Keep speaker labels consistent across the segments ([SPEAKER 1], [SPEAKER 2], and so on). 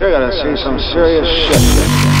[SPEAKER 1] You're gonna see some serious shit.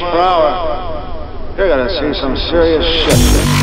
[SPEAKER 1] Miles per hour, you're gonna see some serious shit.